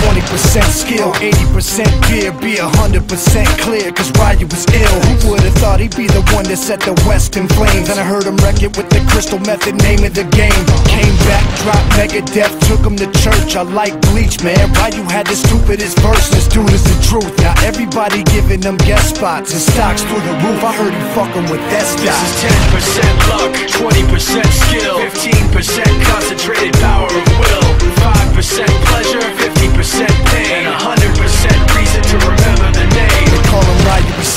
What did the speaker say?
This is 20% skill, 80% fear, be 100% clear, cause Ryu was ill. Who would've thought he'd be the one that set the West in flames? And I heard him wreck it with the crystal method, name of the game. Came back, dropped Megadeth, took him to church. I like Bleach, man. Ryu had the stupidest verse, dude is the truth. Now everybody giving them guest spots and stocks through the roof. I heard he fucking with that This is 10% luck, 20% skill, 15% concentrated